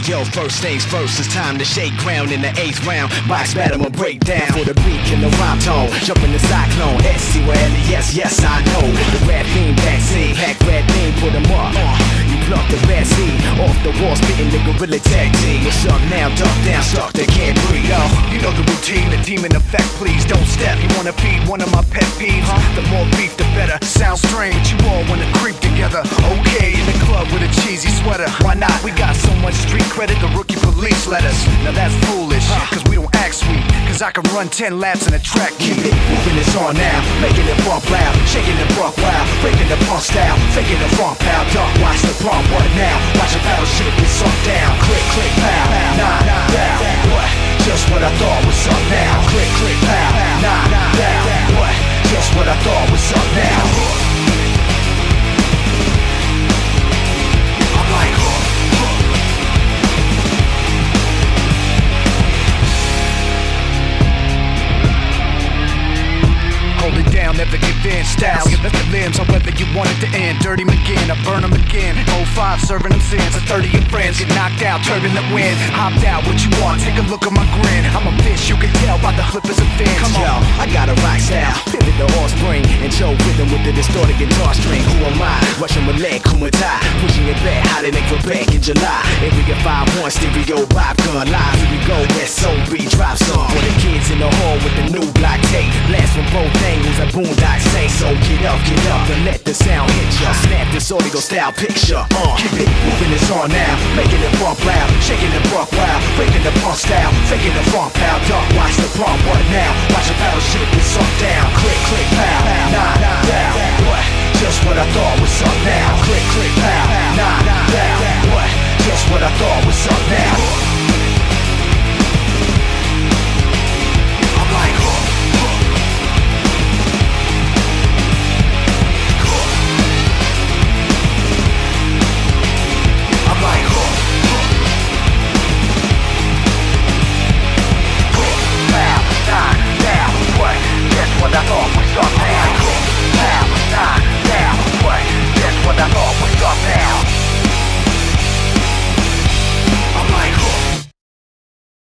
yo, first things first, it's time to shake ground in the eighth round. Box battle break down for the beat and the rhyme tone. Jump in the cyclone, SC well, yes, yes, I know. The rap theme backseat, pack red beam, put them up. Uh, you pluck the bad seed off the wall, spitting the gorilla tag team. What's up now? Duck down, stuck, they can't breathe. Yo, you know the routine, the demon effect. Please don't step. You wanna feed one of my pet peeves? Huh? The more beef, the better. Much street credit, the rookie police let us. Now that's foolish, cause we don't act sweet. Cause I can run 10 laps in a track Keep it moving, it's on now. Making it bump loud, shaking the bump wild, breaking the pump style, faking the front pow. Duck, watch the pump, what now? Watch the battle shit get sunk down. Click, click, pow, nah, down. What? Just what I thought was up now. Click, click, pow, nah, down. What? Just what I thought was up now. Give in. Style, give the limbs, however you want it to end. Dirty McGinn, I burn them again. 05, serving them sins. A 30 of friends get knocked out, turbulent wind. Hopped out, what you want? Take a look at my grin. I'm a bitch, you can tell by the flippers and fins. Come on, Yo. I got a rock style, pivot the horse spring, and Joe rhythm with the distorted guitar string. Who am I? Russian Malay, Kumata, pushing it back, how they make for back in July. Area 5 1 stereo vibe gun live. Here we go, SOB drop song. For the kids in the hall with the new block tape. Blast from both angles, a boondock say so. Get up, get up, and let the sound hit ya. Snap this audio style picture. Uh, keep it moving, it's on now. Making it bump loud, shaking the buck wild, breaking the pump style, faking the front pow. Duck, watch the pump, what now? Watch the battle shit get sunk down. Click, click, pow, nah, down. What? Just what I thought was up now. Click, click, pow, nah, down. What? Just what I thought was up now.